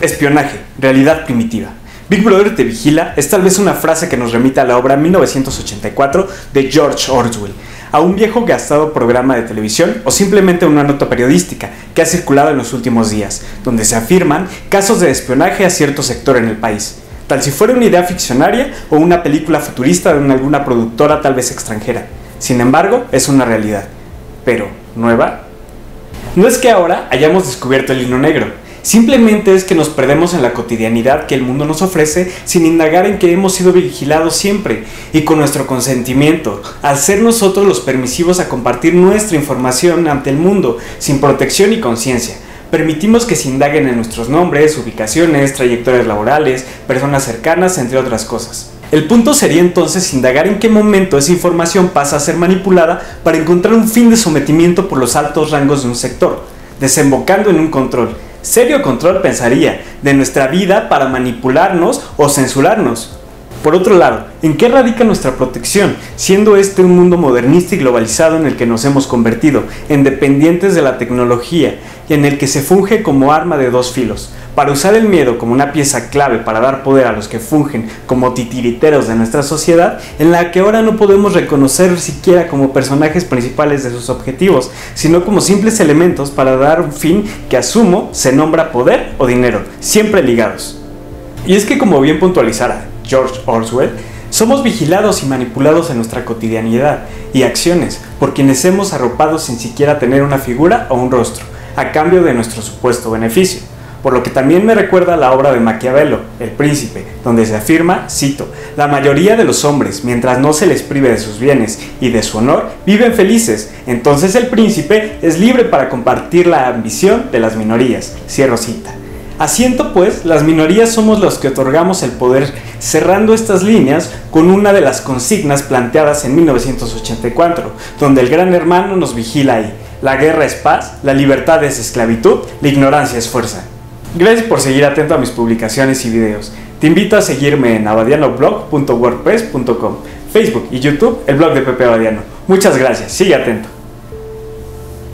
Espionaje, realidad primitiva. Big Brother te vigila es tal vez una frase que nos remite a la obra 1984 de George Orwell, a un viejo gastado programa de televisión o simplemente una nota periodística que ha circulado en los últimos días, donde se afirman casos de espionaje a cierto sector en el país, tal si fuera una idea ficcionaria o una película futurista de alguna productora tal vez extranjera. Sin embargo, es una realidad. Pero, ¿nueva? No es que ahora hayamos descubierto el hilo negro, Simplemente es que nos perdemos en la cotidianidad que el mundo nos ofrece sin indagar en que hemos sido vigilados siempre y con nuestro consentimiento, al ser nosotros los permisivos a compartir nuestra información ante el mundo sin protección y conciencia. Permitimos que se indaguen en nuestros nombres, ubicaciones, trayectorias laborales, personas cercanas, entre otras cosas. El punto sería entonces indagar en qué momento esa información pasa a ser manipulada para encontrar un fin de sometimiento por los altos rangos de un sector, desembocando en un control, serio control, pensaría, de nuestra vida para manipularnos o censurarnos. Por otro lado, ¿en qué radica nuestra protección, siendo este un mundo modernista y globalizado en el que nos hemos convertido, en dependientes de la tecnología y en el que se funge como arma de dos filos? Para usar el miedo como una pieza clave para dar poder a los que fungen como titiriteros de nuestra sociedad, en la que ahora no podemos reconocer siquiera como personajes principales de sus objetivos, sino como simples elementos para dar un fin que asumo se nombra poder o dinero, siempre ligados. Y es que como bien puntualizara George Orwell, somos vigilados y manipulados en nuestra cotidianidad y acciones por quienes hemos arropado sin siquiera tener una figura o un rostro, a cambio de nuestro supuesto beneficio. Por lo que también me recuerda la obra de Maquiavelo, El Príncipe, donde se afirma, cito, la mayoría de los hombres, mientras no se les prive de sus bienes y de su honor, viven felices. Entonces el príncipe es libre para compartir la ambición de las minorías. Cierro cita. Asiento pues, las minorías somos los que otorgamos el poder, cerrando estas líneas con una de las consignas planteadas en 1984, donde el gran hermano nos vigila ahí. La guerra es paz, la libertad es esclavitud, la ignorancia es fuerza. Gracias por seguir atento a mis publicaciones y videos. Te invito a seguirme en abadianoblog.wordpress.com, Facebook y YouTube, el blog de Pepe Abadiano. Muchas gracias, sigue atento.